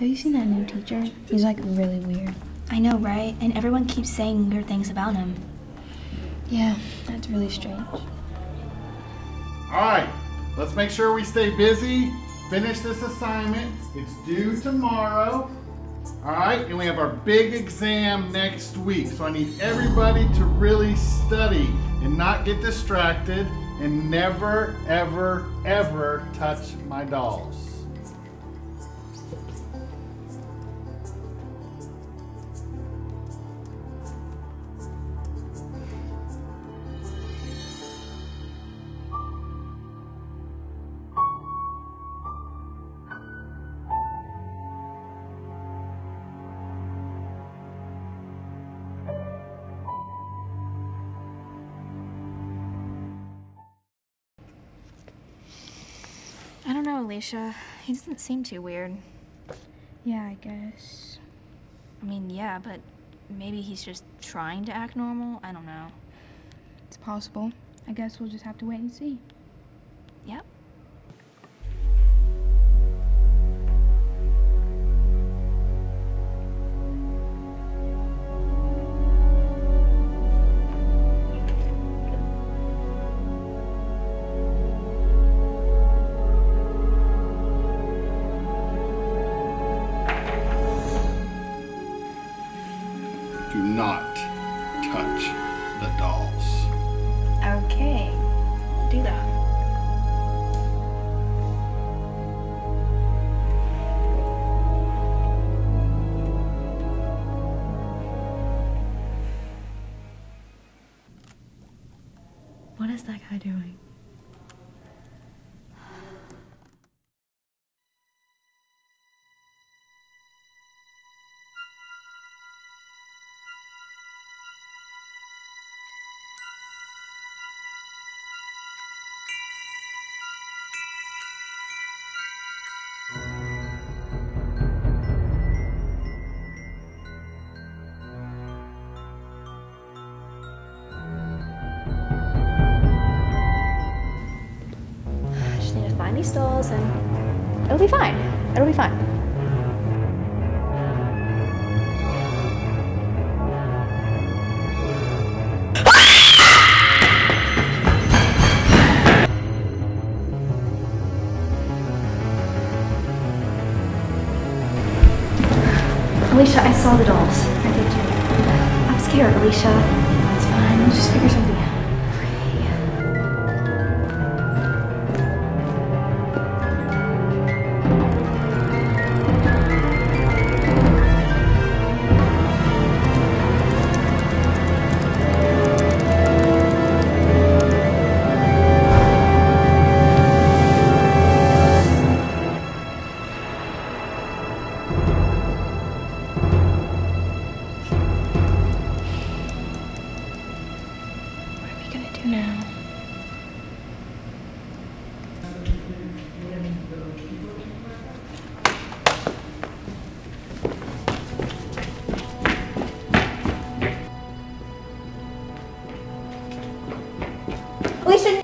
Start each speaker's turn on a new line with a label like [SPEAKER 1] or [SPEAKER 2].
[SPEAKER 1] Have you seen that new teacher? He's like really weird.
[SPEAKER 2] I know, right? And everyone keeps saying weird things about him.
[SPEAKER 1] Yeah, that's really strange.
[SPEAKER 3] All right, let's make sure we stay busy. Finish this assignment. It's due tomorrow. All right, and we have our big exam next week. So I need everybody to really study and not get distracted and never, ever, ever touch my dolls.
[SPEAKER 2] Know, Alicia. He doesn't seem too weird.
[SPEAKER 1] Yeah, I guess.
[SPEAKER 2] I mean, yeah, but maybe he's just trying to act normal. I don't know.
[SPEAKER 1] It's possible. I guess we'll just have to wait and see.
[SPEAKER 2] Yep.
[SPEAKER 4] What is that guy doing? These dolls and it'll be fine. It'll be fine.
[SPEAKER 2] Alicia, I saw the dolls. I did too. I'm scared, Alicia.
[SPEAKER 1] It's fine. Just figure something now. Alicia,